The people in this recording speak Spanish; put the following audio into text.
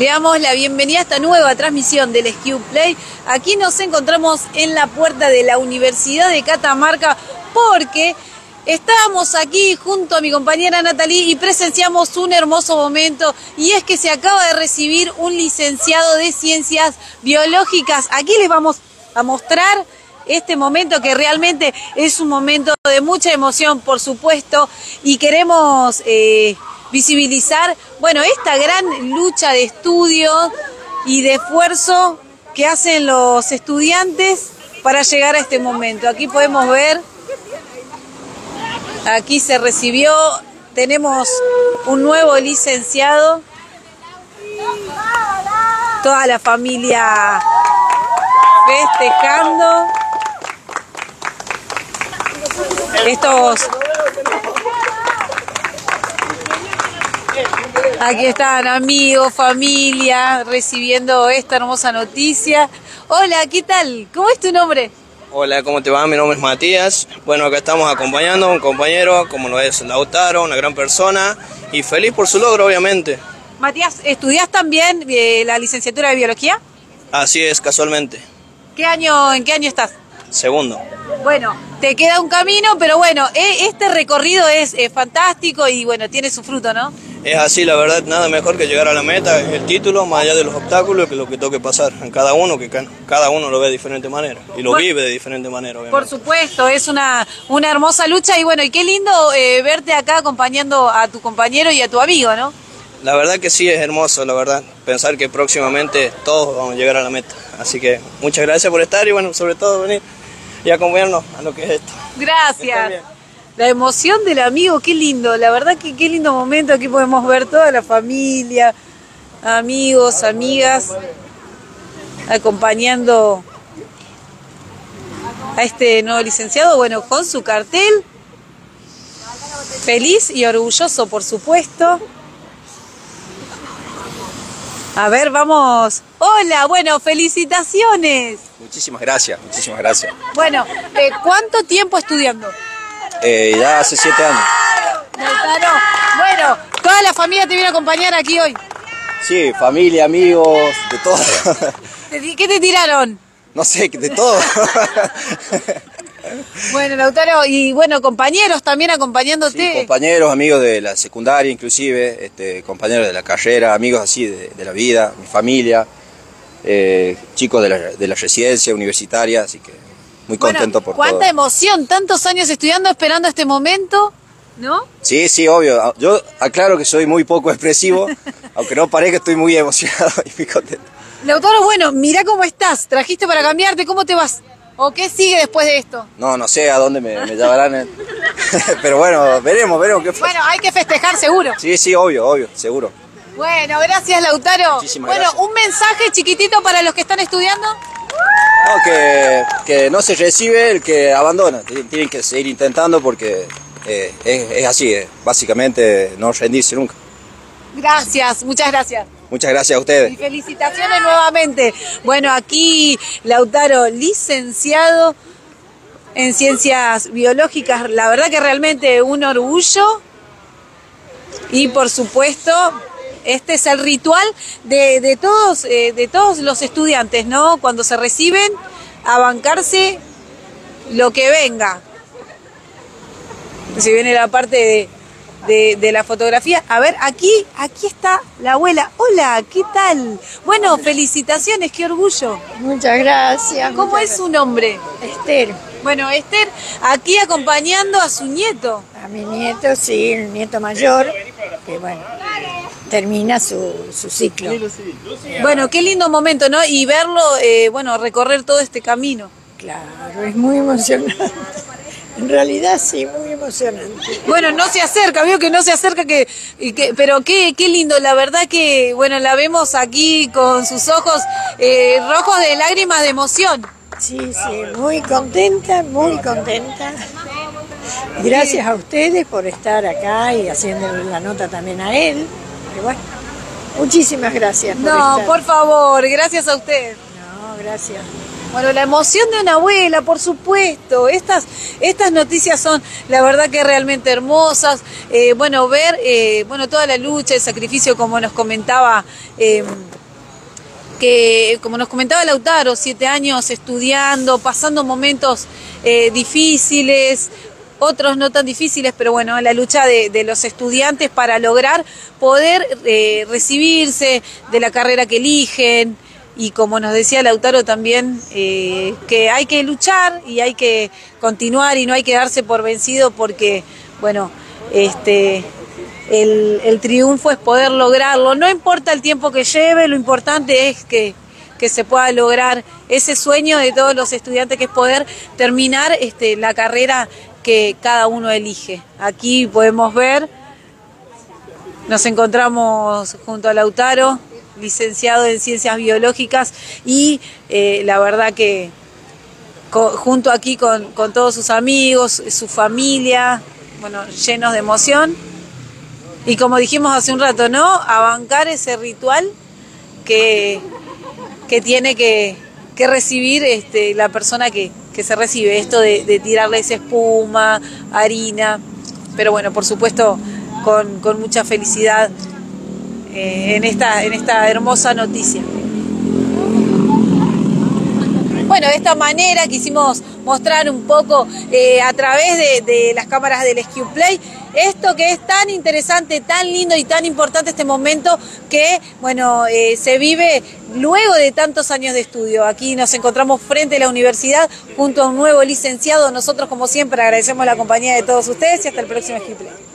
Le damos la bienvenida a esta nueva transmisión del SQ Play. Aquí nos encontramos en la puerta de la Universidad de Catamarca porque estábamos aquí junto a mi compañera Natalie y presenciamos un hermoso momento y es que se acaba de recibir un licenciado de Ciencias Biológicas. Aquí les vamos a mostrar este momento que realmente es un momento de mucha emoción, por supuesto, y queremos eh, visibilizar, bueno, esta gran lucha de estudio y de esfuerzo que hacen los estudiantes para llegar a este momento. Aquí podemos ver, aquí se recibió, tenemos un nuevo licenciado, toda la familia festejando. Estos Aquí están amigos, familia, recibiendo esta hermosa noticia. Hola, ¿qué tal? ¿Cómo es tu nombre? Hola, ¿cómo te va? Mi nombre es Matías. Bueno, acá estamos acompañando a un compañero, como lo es Lautaro, una gran persona, y feliz por su logro, obviamente. Matías, ¿estudias también eh, la licenciatura de Biología? Así es, casualmente. ¿Qué año, ¿En qué año estás? Segundo. Bueno, te queda un camino, pero bueno, e, este recorrido es fantástico y bueno, tiene su fruto, ¿no? Es así, la verdad, nada mejor que llegar a la meta, el título, más allá de los obstáculos, que lo que toque pasar en cada uno, que cada uno lo ve de diferente manera y lo vive de diferente manera. Por supuesto, es una, una hermosa lucha y bueno, y qué lindo eh, verte acá acompañando a tu compañero y a tu amigo, ¿no? La verdad que sí, es hermoso, la verdad, pensar que próximamente todos vamos a llegar a la meta. Así que muchas gracias por estar y bueno, sobre todo venir y acompañarnos a lo que es esto. Gracias. La emoción del amigo, qué lindo, la verdad que qué lindo momento, aquí podemos ver toda la familia, amigos, amigas, acompañando a este nuevo licenciado, bueno, con su cartel, feliz y orgulloso, por supuesto. A ver, vamos. Hola, bueno, felicitaciones. Muchísimas gracias, muchísimas gracias. Bueno, eh, ¿cuánto tiempo estudiando? Eh, ya hace siete años. Bueno, toda la familia te viene a acompañar aquí hoy. Sí, familia, amigos, de todo. ¿Qué te tiraron? No sé, de todo. Bueno, Lautaro, y bueno, compañeros también acompañándote. Sí, compañeros, amigos de la secundaria inclusive, este, compañeros de la carrera, amigos así de, la vida, mi familia, eh, chicos de la, de la, residencia universitaria, así que muy contento por cuánta emoción, tantos años estudiando, esperando este momento, ¿no? Sí, sí, obvio. Yo aclaro que soy muy poco expresivo, aunque no parezca, estoy muy emocionado y muy contento. Lautaro, bueno, mira cómo estás, trajiste para cambiarte, ¿cómo te vas? ¿O qué sigue después de esto? No, no sé a dónde me, llevarán. Pero bueno, veremos, veremos qué Bueno, hay que festejar seguro. Sí, sí, obvio, obvio, seguro. Bueno, gracias Lautaro. Muchísimas bueno, un mensaje chiquitito para los que están estudiando. No, que, que no se recibe el que abandona. Tienen que seguir intentando porque eh, es, así, eh. básicamente no rendirse nunca. Gracias, muchas gracias. Muchas gracias a ustedes. Y felicitaciones nuevamente. Bueno, aquí Lautaro, licenciado en ciencias biológicas, la verdad que realmente un orgullo. Y por supuesto, este es el ritual de, todos, eh, de todos los estudiantes, ¿no? Cuando se reciben, a bancarse lo que venga. Si viene la parte de de, la fotografía. A ver, aquí, aquí está la abuela. Hola, ¿qué tal? Bueno, felicitaciones, qué orgullo. Muchas gracias. ¿Cómo es su nombre? Esther. Bueno, Esther, aquí acompañando a su nieto. A mi nieto, sí, el nieto mayor, que bueno, termina su, su ciclo. Bueno, qué lindo momento, ¿no? Y verlo, eh, bueno, recorrer todo este camino. Claro, es muy emocionante. En realidad sí, muy emocionante. Bueno, no se acerca, veo que no se acerca, que, pero qué, qué lindo, la verdad que, bueno, la vemos aquí con sus ojos eh, rojos de lágrimas de emoción. Sí, sí, muy contenta, muy contenta. Gracias a ustedes por estar acá y haciéndole la nota también a él. Bueno, muchísimas gracias. no, por favor, gracias a usted. No, gracias. Bueno, la emoción de una abuela, por supuesto. Estas, estas noticias son, la verdad, que realmente hermosas. Eh, bueno, ver, eh, bueno, toda la lucha, el sacrificio, como nos comentaba, eh, que, como nos comentaba Lautaro, siete años estudiando, pasando momentos difíciles, otros no tan difíciles, pero bueno, la lucha de, los estudiantes para lograr poder recibirse de la carrera que eligen y como nos decía Lautaro también, eh, que hay que luchar y hay que continuar y no hay que darse por vencido porque, bueno, este, el, triunfo es poder lograrlo. No importa el tiempo que lleve, lo importante es que, que se pueda lograr ese sueño de todos los estudiantes que es poder terminar este, la carrera que cada uno elige. Aquí podemos ver, nos encontramos junto a Lautaro, licenciado en ciencias biológicas y eh, la verdad que junto aquí con, todos sus amigos, su familia, bueno, llenos de emoción. Y como dijimos hace un rato, ¿no? A bancar ese ritual que, que tiene que, recibir este, la persona que, se recibe, esto de, de tirarles espuma, harina, pero bueno, por supuesto con, mucha felicidad eh, en, esta, en esta hermosa noticia. Bueno, de esta manera quisimos mostrar un poco eh, a través de, las cámaras del SQ Play esto que es tan interesante, tan lindo y tan importante este momento que, bueno, eh, se vive luego de tantos años de estudio. Aquí nos encontramos frente a la universidad junto a un nuevo licenciado. Nosotros, como siempre, agradecemos la compañía de todos ustedes y hasta el próximo Play.